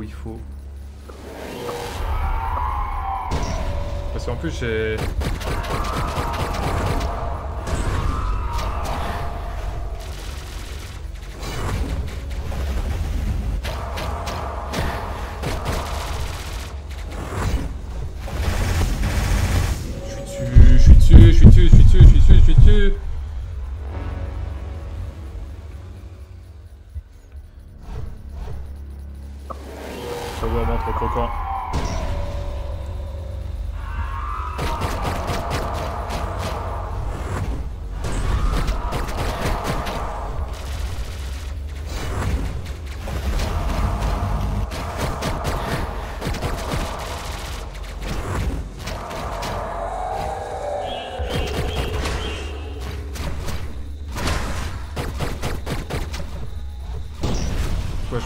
il faut. Parce qu'en plus j'ai... Je suis dessus, je suis dessus, je suis dessus, je suis dessus, je suis dessus.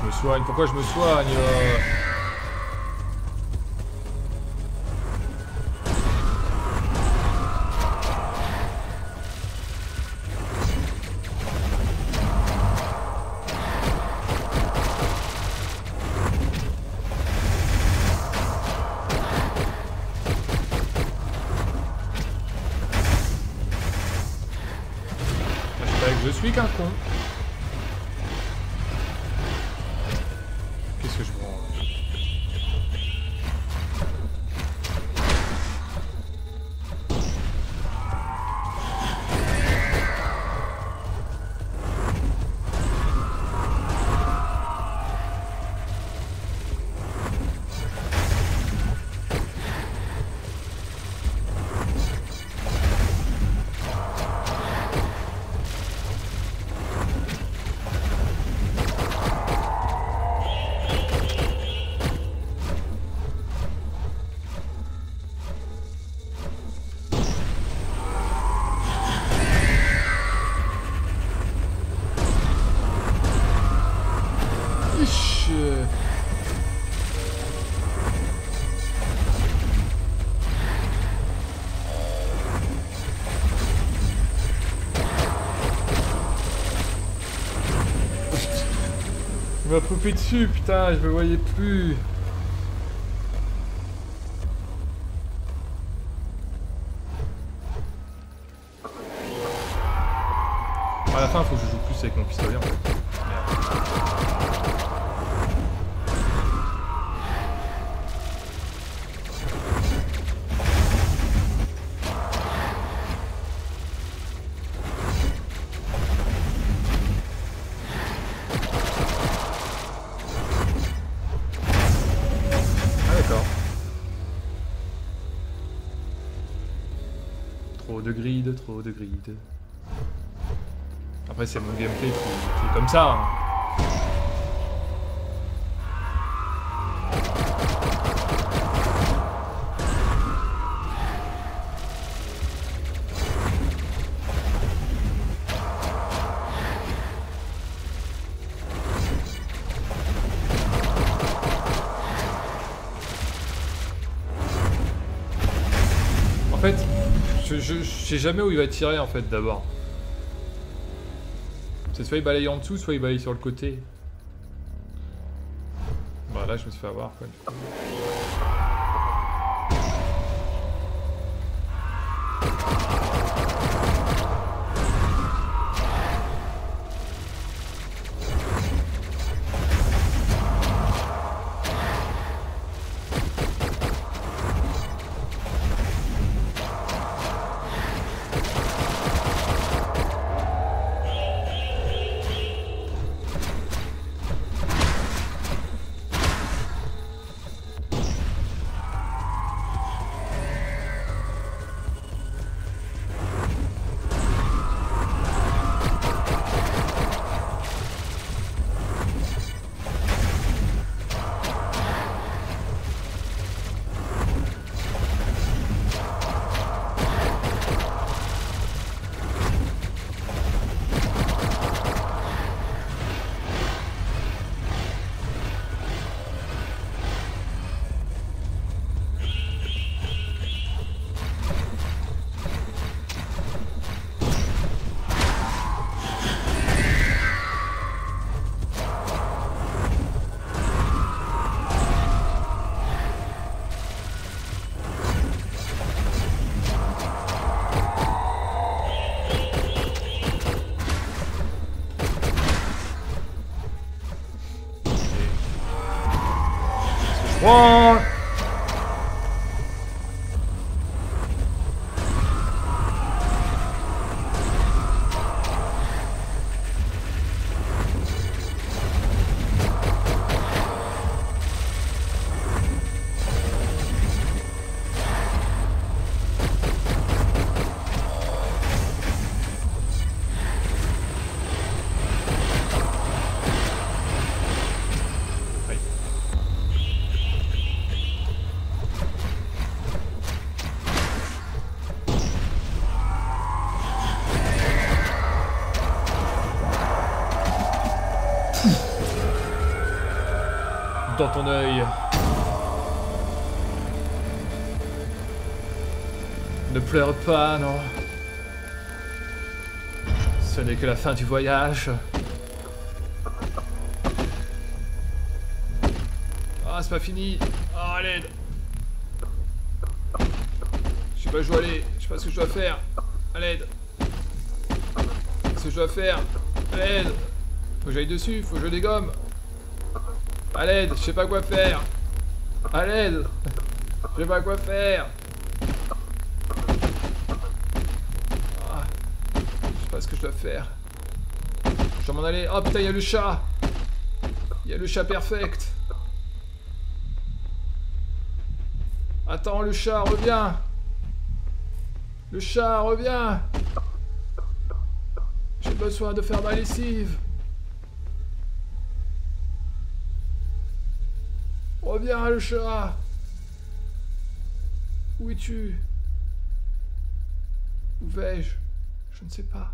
Je me soigne Pourquoi je me soigne euh Je suis qu'un con. Il m'a popé dessus, putain, je me voyais plus. À la fin, faut que je joue plus avec mon pistolet en fait. Trop de grid, trop de grid. Après c'est mon gameplay qui, est comme ça. hein. En fait, je, sais jamais où il va tirer en fait d'abord. C'est soit il balaye en dessous, soit il balaye sur le côté. Bah là je me suis fait avoir quoi. Du Dans ton œil. Ne pleure pas, non. Ce n'est que la fin du voyage. Ah, c'est pas fini. Ah, à l'aide. Je sais pas où je dois aller. Je sais pas ce que je dois faire. À l'aide. Qu'est-ce que je dois faire À l'aide. Faut que j'aille dessus. Faut que je dégomme. À l'aide. Je sais pas quoi faire. À l'aide. Je sais pas quoi faire. Ah. Je sais pas ce que je dois faire. Je dois m'en aller. Oh putain, il y a le chat. Il y a le chat perfect. Attends, le chat, reviens Le chat, reviens J'ai besoin de faire ma lessive Reviens, le chat Où es-tu? Où vais-je? Je ne sais pas.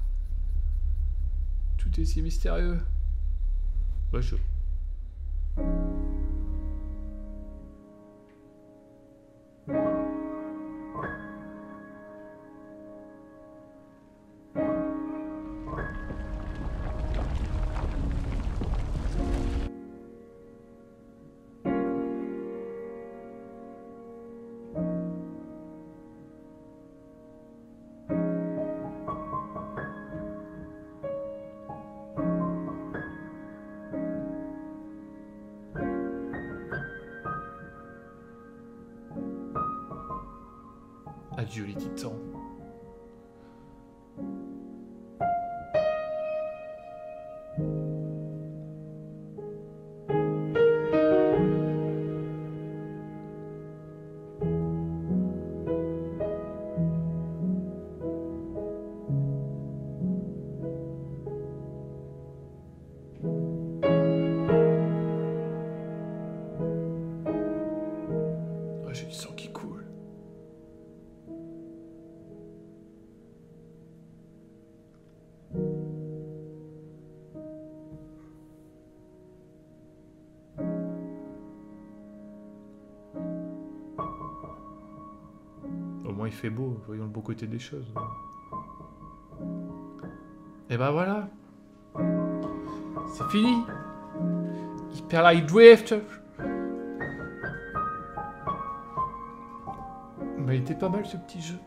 Tout est si mystérieux. Ouais, je... Adieu les titans. Il fait beau, voyons le beau côté des choses. Et ben voilà. C'est fini. Hyper Light Drift. Bah il était pas mal ce petit jeu.